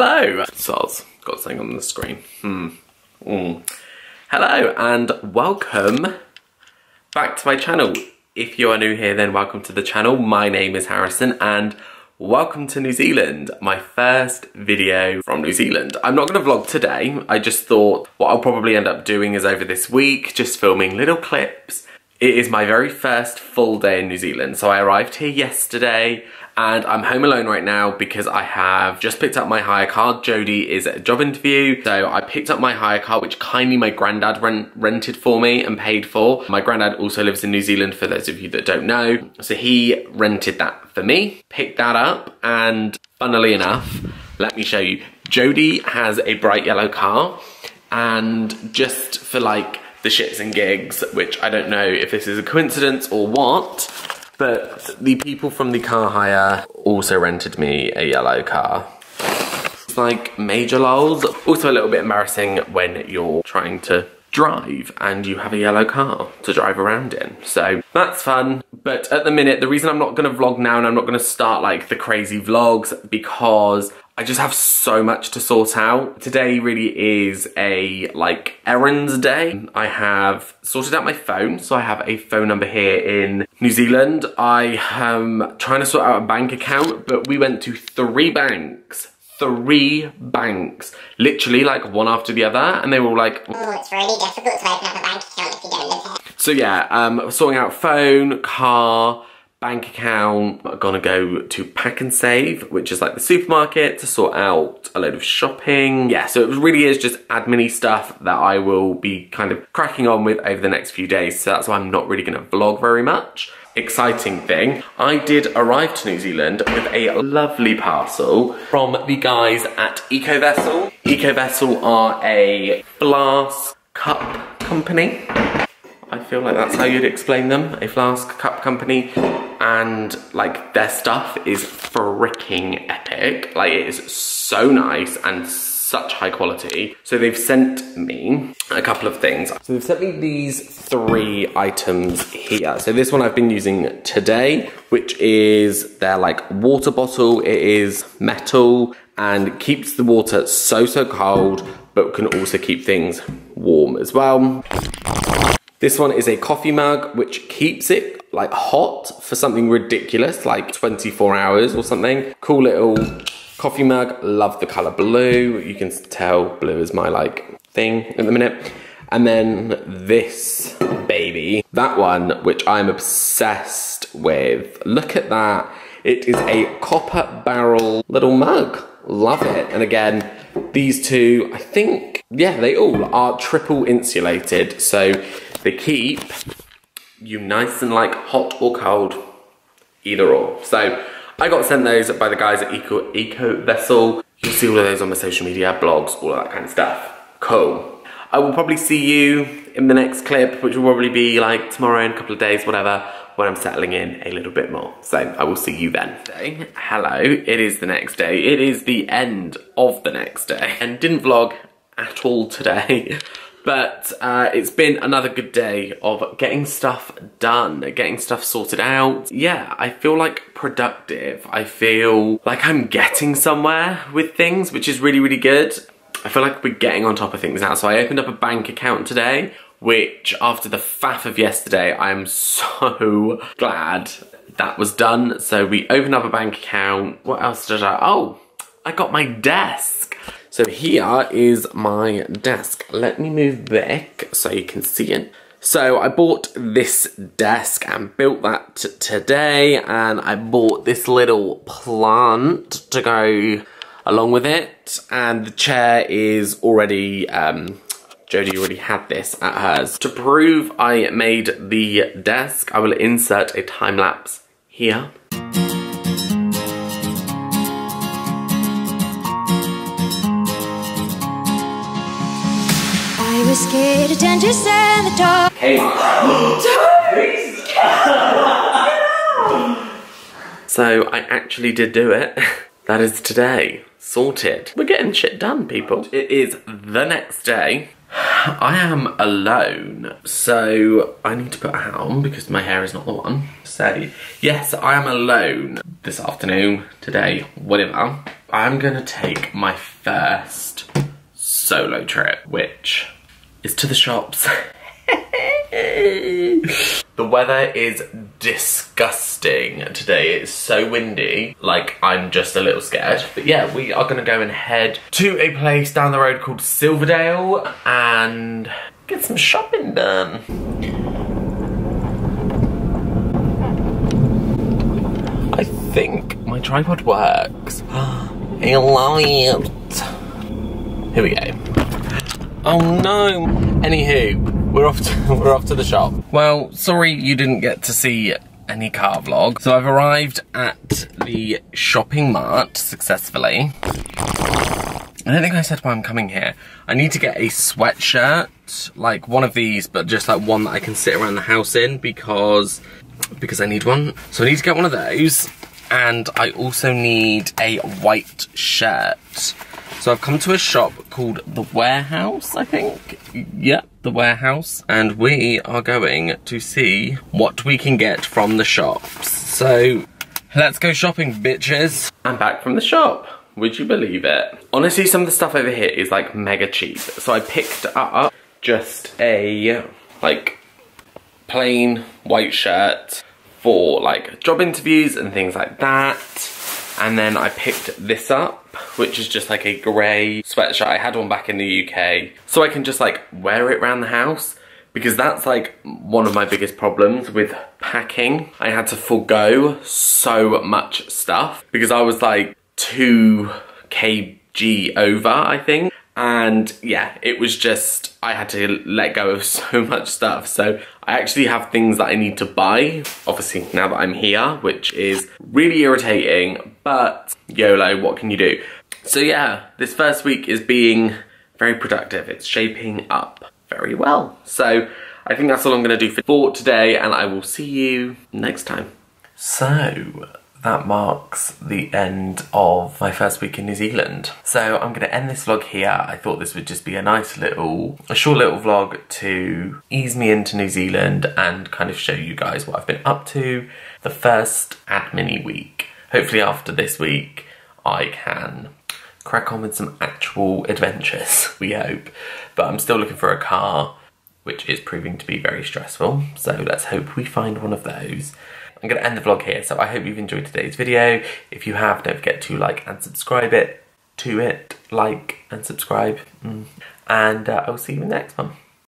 Hello! Soz, got something on the screen. Hmm. Mm. Hello and welcome back to my channel. If you are new here, then welcome to the channel. My name is Harrison and welcome to New Zealand, my first video from New Zealand. I'm not gonna vlog today. I just thought what I'll probably end up doing is over this week, just filming little clips. It is my very first full day in New Zealand. So I arrived here yesterday and I'm home alone right now because I have just picked up my hire car. Jody is at a job interview. So I picked up my hire car, which kindly my granddad rent rented for me and paid for. My granddad also lives in New Zealand for those of you that don't know. So he rented that for me, picked that up and funnily enough, let me show you. Jody has a bright yellow car and just for like the shits and gigs, which I don't know if this is a coincidence or what, but the people from the car hire also rented me a yellow car. It's like major lols. Also a little bit embarrassing when you're trying to drive and you have a yellow car to drive around in. So that's fun. But at the minute, the reason I'm not gonna vlog now and I'm not gonna start like the crazy vlogs because I just have so much to sort out. Today really is a like errands day. I have sorted out my phone. So I have a phone number here in New Zealand. I am trying to sort out a bank account, but we went to three banks three banks, literally like one after the other, and they were all like, Oh, it's really difficult to open up a bank account if you don't live here. So yeah, um, sorting out phone, car, bank account. I'm gonna go to Pak'nSave, which is like the supermarket, to sort out a load of shopping. Yeah, so it really is just admin stuff that I will be kind of cracking on with over the next few days. So that's why I'm not really gonna vlog very much. Exciting thing, I did arrive to New Zealand with a lovely parcel from the guys at Eco Vessel. Eco Vessel are a flask cup company. I feel like that's how you'd explain them, a flask cup company. And like their stuff is freaking epic. Like it is so nice and such high quality. So they've sent me a couple of things. So they've sent me these three items here. So this one I've been using today, which is their like water bottle. It is metal and keeps the water so, so cold, but can also keep things warm as well. This one is a coffee mug, which keeps it like hot for something ridiculous, like 24 hours or something. Cool little coffee mug. Love the color blue. You can tell blue is my like thing at the minute. And then this baby, that one, which I'm obsessed with. Look at that. It is a copper barrel little mug. Love it. And again, these two, I think, yeah, they all are triple insulated. So they keep you nice and like hot or cold, either or. So I got sent those by the guys at Eco, Eco Vessel. You'll see all of those on my social media, blogs, all that kind of stuff. Cool. I will probably see you in the next clip, which will probably be like tomorrow in a couple of days, whatever, when I'm settling in a little bit more. So I will see you then. Hello, it is the next day. It is the end of the next day. And didn't vlog at all today. But uh, it's been another good day of getting stuff done, getting stuff sorted out. Yeah, I feel like productive. I feel like I'm getting somewhere with things, which is really, really good. I feel like we're getting on top of things now. So I opened up a bank account today, which after the faff of yesterday, I am so glad that was done. So we opened up a bank account. What else did I, oh, I got my desk. So here is my desk. Let me move back so you can see it. So I bought this desk and built that today and I bought this little plant to go along with it and the chair is already um, Jodie already had this at hers. To prove I made the desk, I will insert a time lapse here. I was scared of dentures and the dog. Hey, So I actually did do it. That is today. Sorted. We're getting shit done, people. It is the next day. I am alone, so I need to put a hat on because my hair is not the one. So, yes, I am alone this afternoon, today, whatever. I'm gonna take my first solo trip, which is to the shops. the weather is disgusting today. It's so windy, like I'm just a little scared. But yeah, we are gonna go and head to a place down the road called Silverdale and get some shopping done. I think my tripod works. I love it. Here we go. Oh no. Anywho, we're off to, we're off to the shop. Well, sorry you didn't get to see any car vlog. So I've arrived at the shopping mart successfully. I don't think I said why I'm coming here. I need to get a sweatshirt, like one of these, but just like one that I can sit around the house in because because I need one. So I need to get one of those. And I also need a white shirt. So I've come to a shop called The Warehouse, I think. Yep, The Warehouse. And we are going to see what we can get from the shops. So let's go shopping, bitches. I'm back from the shop. Would you believe it? Honestly, some of the stuff over here is like mega cheap. So I picked up just a like plain white shirt for like job interviews and things like that. And then I picked this up, which is just like a grey sweatshirt. I had one back in the UK. So I can just like wear it around the house because that's like one of my biggest problems with packing. I had to forego so much stuff because I was like 2 kg over, I think. And yeah, it was just, I had to let go of so much stuff. So I actually have things that I need to buy, obviously now that I'm here, which is really irritating, but YOLO, what can you do? So yeah, this first week is being very productive. It's shaping up very well. So I think that's all I'm gonna do for today and I will see you next time. So, that marks the end of my first week in New Zealand. So I'm going to end this vlog here. I thought this would just be a nice little, a short little vlog to ease me into New Zealand and kind of show you guys what I've been up to the first admin week. Hopefully after this week I can crack on with some actual adventures, we hope. But I'm still looking for a car, which is proving to be very stressful. So let's hope we find one of those. I'm going to end the vlog here, so I hope you've enjoyed today's video. If you have, don't forget to like and subscribe it to it. Like and subscribe. Mm. And uh, I'll see you in the next one.